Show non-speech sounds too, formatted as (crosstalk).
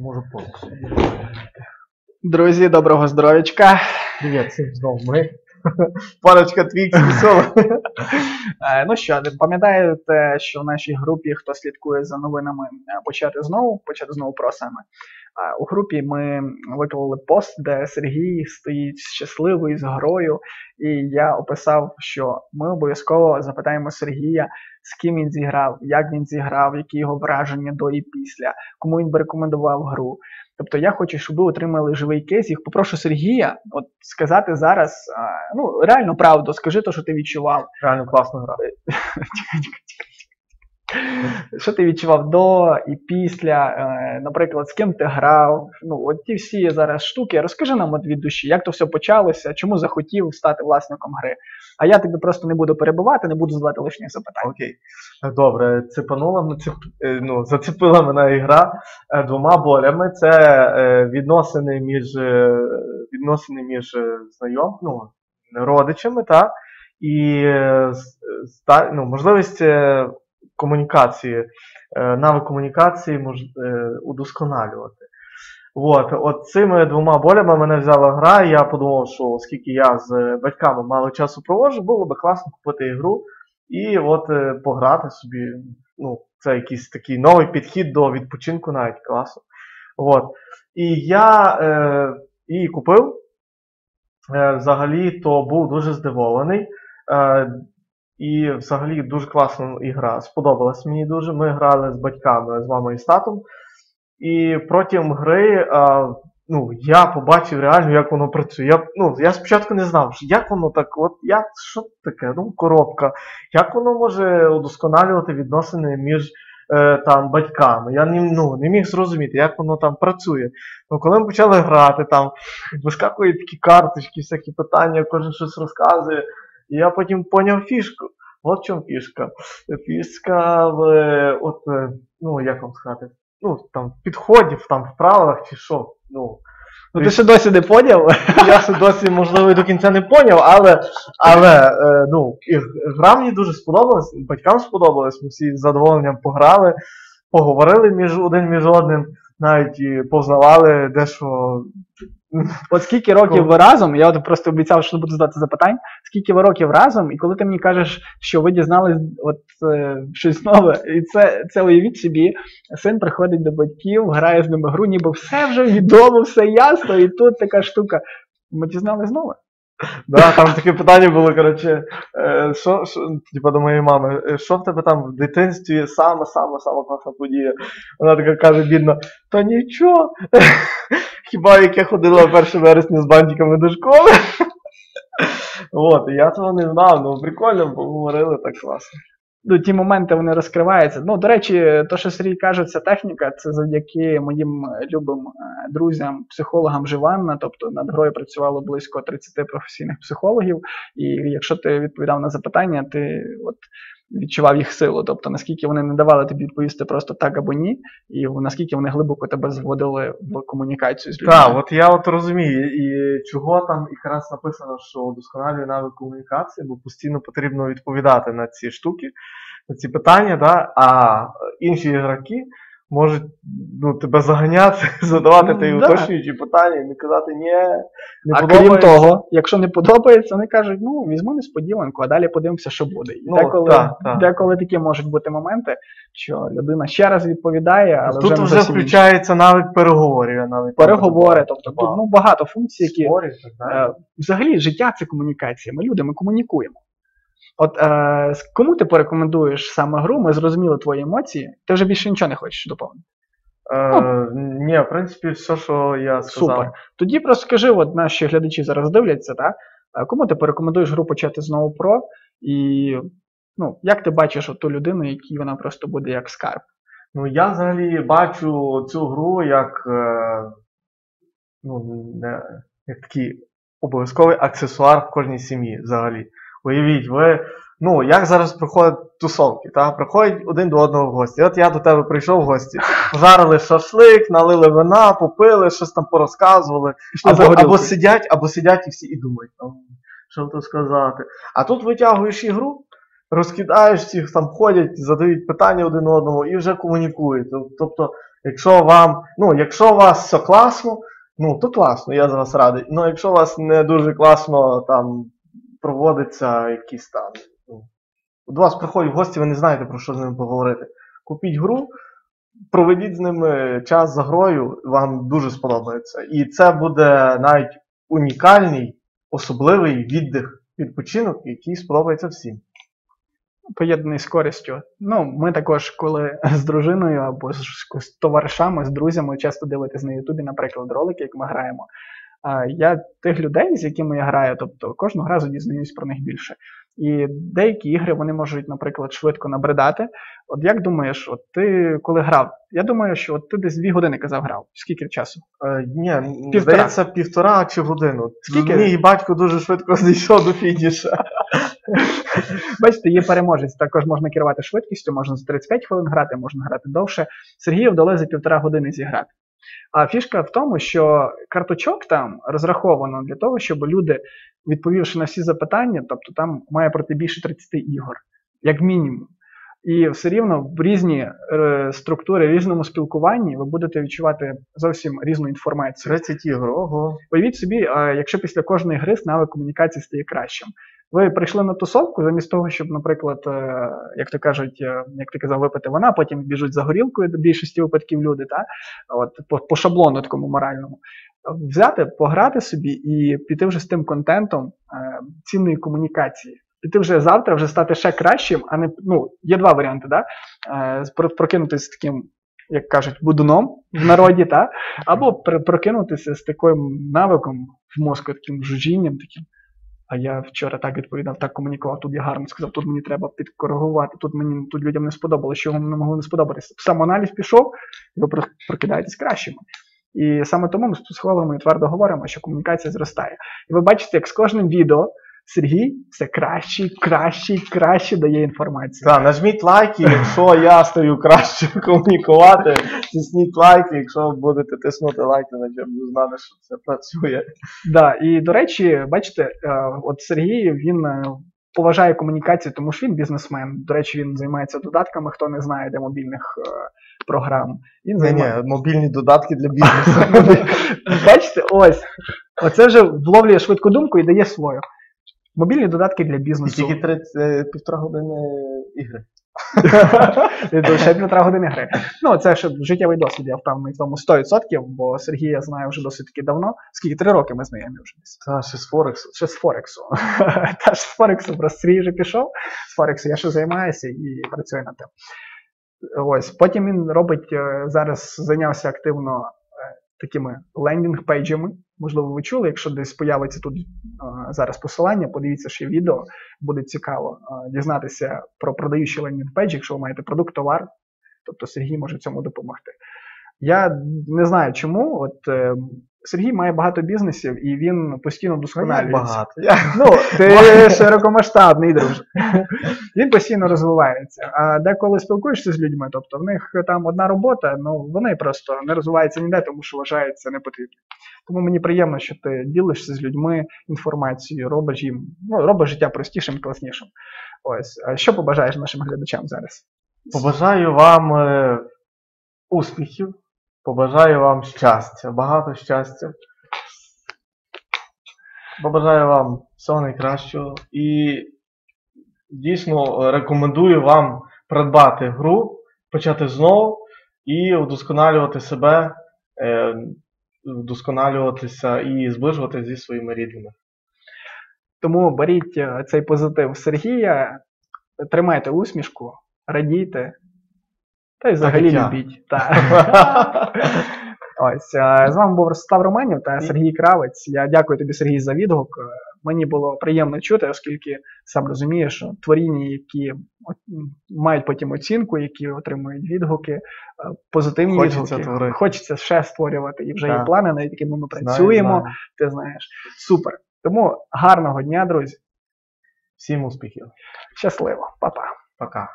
Можу полосу. Друзі, доброго здоров'ячка. Привіт, всім знову ми. (laughs) Парочка твіксів соло. (laughs) Е, Ну що, пам'ятаєте, що в нашій групі, хто слідкує за новинами, е, почати знову, почати знову про саме. У групі ми виклали пост, де Сергій стоїть щасливий з грою, і я описав, що ми обов'язково запитаємо Сергія, з ким він зіграв, як він зіграв, які його враження до і після, кому він би рекомендував гру. Тобто я хочу, щоб ви отримали живий кейс. І попрошу Сергія от сказати зараз, ну реально правду, скажи те, що ти відчував. Реально класна гра. (laughs) (laughs) Що ти відчував до і після, е, наприклад, з ким ти грав? Ну, от ті всі зараз штуки. Розкажи нам от від душі, як то все почалося, чому захотів стати власником гри. А я тобі просто не буду перебувати, не буду задавати лишніх запитань. Окей. Добре, цепанула мене е, ну, (laughs) зацепила мене ігра е, двома болями. Це е, відносини між е, відносини між е, знайом, ну, родичами, та, і е, ну, можливість е, комунікації, е, навик комунікації мож, е, удосконалювати. От, от цими двома болями мене взяла гра, і я подумав, що оскільки я з батьками мало часу проводжу, було би класно купити ігру і от е, пограти собі. Ну, це якийсь такий новий підхід до відпочинку навіть класу. От. І я е, її купив. Е, взагалі, то був дуже здивований. Е, і взагалі дуже класна ігра. Сподобалась мені дуже. Ми грали з батьками, з мамою і з татом. І протягом гри е, ну, я побачив реально, як воно працює. Я, ну, я спочатку не знав, як воно так, от як, що таке, ну, коробка, як воно може удосконалювати відносини між е, там, батьками. Я не, ну, не міг зрозуміти, як воно там працює. Ну, коли ми почали грати, там вискакують такі карточки, всякі питання, кожен щось розказує. І я потім поняв фішку. От в чому фішка. Фішка в, от, е, ну, як вам сказати, ну, там, підходів, там, в правилах чи що. Ну, Ну ти ще досі не поняв? я ще досі, можливо, і до кінця не поняв, але, але е, ну, і гра мені дуже сподобалась, батькам сподобалась, ми всі з задоволенням пограли, поговорили між один між одним, навіть і познавали дещо. От скільки років ви разом, я от просто обіцяв, що буду задати запитань, скільки ви років разом, і коли ти мені кажеш, що ви дізнались от е, щось нове, і це, це уявіть собі, син приходить до батьків, грає з ними гру, ніби все вже відомо, все ясно, і тут така штука. Ми дізнались нове. Да, там таке питання було, коротше, е, що, що, типу, до моєї мами, е, що в тебе там в дитинстві саме, саме, саме класна подія? Вона така каже, бідно, та нічого. (laughs) Хіба як я ходила 1 вересня з бантиками до школи? (laughs) От, я цього не знав, ну прикольно, поговорили так класно. Ну, ті моменти вони розкриваються. Ну, до речі, то, що Сергій каже, ця техніка, це завдяки моїм любим е, друзям, психологам Живанна. Тобто над грою працювало близько 30 професійних психологів. І якщо ти відповідав на запитання, ти от відчував їх силу. Тобто, наскільки вони не давали тобі відповісти просто так або ні, і наскільки вони глибоко тебе зводили в комунікацію з людьми. Так, от я от розумію, і чого там якраз написано, що удосконалює навик комунікації, бо постійно потрібно відповідати на ці штуки, на ці питання, да? а інші ігроки можуть ну, тебе заганяти, (laughs) задавати Ну, ті да. уточнюючі питання і не казати ні, не а крім того, якщо не подобається, вони кажуть, ну візьми несподіванку, а далі подивимося, що буде. І Ну, деколи, так, так. деколи такі можуть бути моменти, що людина ще раз відповідає, але Тут вже, вже включається навик переговорів. навіть переговори. Тобто тут ну, багато функцій, які Спорів, так е, взагалі життя це комунікація. Ми люди, ми комунікуємо. От е, кому ти порекомендуєш саме гру? Ми зрозуміли твої емоції. Ти вже більше нічого не хочеш доповнити. Е, ні, в принципі, все, що я сказав. Супер. Тоді просто скажи, от наші глядачі зараз дивляться, так? Е, Кому ти порекомендуєш гру почати знову про? І ну, як ти бачиш ту людину, якій вона просто буде як скарб? Ну, я взагалі бачу цю гру як, е, ну, не, як такий обов'язковий аксесуар в кожній сім'ї взагалі. Уявіть, ви, ну, як зараз проходять тусовки, та? приходять один до одного в гості. От я до тебе прийшов в гості, жарили шашлик, налили вина, попили, щось там порозказували. Або, або сидять, або сидять і всі і думають, що тут сказати. А тут витягуєш ігру, розкидаєш всіх, там ходять, задають питання один одному і вже комунікують. Тобто, якщо вам, ну, якщо у вас все класно, ну, то класно, я за вас радий. Ну, якщо у вас не дуже класно там проводиться якісь там. Ну, до вас приходять гості, ви не знаєте, про що з ними поговорити. Купіть гру, проведіть з ними час за грою, вам дуже сподобається. І це буде навіть унікальний, особливий віддих, відпочинок, який сподобається всім. Поєднаний з користю. Ну, ми також, коли з дружиною або з, з товаришами, з друзями, часто дивитись на Ютубі, наприклад, ролики, як ми граємо. Я тих людей, з якими я граю, тобто кожного разу дізнаюсь про них більше. І деякі ігри вони можуть, наприклад, швидко набридати. От як думаєш, от ти коли грав? Я думаю, що от ти десь дві години казав грав. Скільки часу? Е, ні, півтора. здається, півтора чи годину. Скільки? Мій батько дуже швидко (laughs) знайшов до фініша. (laughs) Бачите, є переможець. Також можна керувати швидкістю, можна за 35 хвилин грати, можна грати довше. Сергію вдалося за півтора години зіграти. А фішка в тому, що карточок там розраховано для того, щоб люди, відповівши на всі запитання, тобто там має пройти більше 30 ігор, як мінімум. І все рівно в різні е, структури, в різному спілкуванні ви будете відчувати зовсім різну інформацію. 30 ігор, ого. Уявіть собі, е, якщо після кожної гри навик комунікації стає кращим. Ви прийшли на тусовку, замість того, щоб, наприклад, е, як то кажуть, е, як ти казав, випити вона, потім біжуть за горілкою до більшості випадків люди, та? От, по, по шаблону такому моральному. Взяти, пограти собі і піти вже з тим контентом е, цінної комунікації. Піти вже завтра, вже стати ще кращим, а не ну, є два варіанти, да? е, прокинутися таким. Як кажуть, будуном в народі, та? або прокинутися з таким навиком в мозку, таким жужінням, таким а я вчора так відповідав, так комунікував, тут я гарно сказав, тут мені треба підкоригувати, тут мені тут людям не сподобалося, що вам не могло не сподобатися. Самоаналіз пішов, і ви прокидаєтесь кращими. І саме тому ми з психологами твердо говоримо, що комунікація зростає. І ви бачите, як з кожним відео Сергій все краще, краще, краще дає інформацію. Так, нажміть лайки, якщо я стаю краще (laughs) комунікувати. Тисніть лайки, якщо будете тиснути лайки, значить буду знати, що це працює. Да, І до речі, бачите, е, от Сергій він е, поважає комунікацію, тому що він бізнесмен. До речі, він займається додатками, хто не знає, де мобільних е, програм. Він займає... Ні, мобільні додатки для (laughs) бізнесу. Бачите, ось. Оце вже вловлює швидку думку і дає свою. Мобільні додатки для бізнесу. І тільки 30, е, півтора години ігри. (laughs) Ще півтора години гри. Ну, це ще життєвий досвід, я впевнений в тому 100%, бо Сергія я знаю вже досить таки давно. Скільки три роки ми знайомі вже десь. Та, ще з Форексу. Ще з Форексу. (laughs) Та ж з Форексу, просто Сергій вже пішов. З Форексу я ще займаюся і працюю над тим. Ось. Потім він робить, е, зараз зайнявся активно такими landing page ами. Можливо, ви чули, якщо десь появиться тут зараз посилання, подивіться ще відео, буде цікаво дізнатися про продаючий landing page і, якщо ви маєте продукт, товар, тобто Сергій може цьому допомогти. Я не знаю чому. От е, Сергій має багато бізнесів і він постійно досконалюється. (laughs) Ну, ти (laughs) широкомасштабний друже. (laughs) Він постійно розвивається. А деколи спілкуєшся з людьми, тобто в них там одна робота, ну вони просто не розвиваються ніде, тому що вважаються непотрібні. Тому мені приємно, що ти ділишся з людьми інформацією, робиш їм, ну, робиш життя простішим, класнішим. Ось. А що побажаєш нашим глядачам зараз? Побажаю вам е, успіхів. Побажаю вам щастя, багато щастя. Побажаю вам всього найкращого і дійсно рекомендую вам придбати гру, почати знову і вдосконалювати себе, е, вдосконалюватися і зближуватися зі своїми рідними. Тому беріть е, цей позитив Сергія, тримайте усмішку, радійте. Та й взагалі любіть. (laughs) Ось з вами був Ростислав Романів та Сергій Кравець. Я дякую тобі, Сергій, за відгук. Мені було приємно чути, оскільки сам розумієш, що творіння, які мають потім оцінку, які отримують відгуки, е, позитивні хочеться відгуки. Творити. Хочеться ще створювати. І вже так. є плани, над якими ми працюємо. Знаю, знаю. Ти знаєш, супер. Тому гарного дня, друзі. Всім успіхів. Щасливо, Па-па. Пока.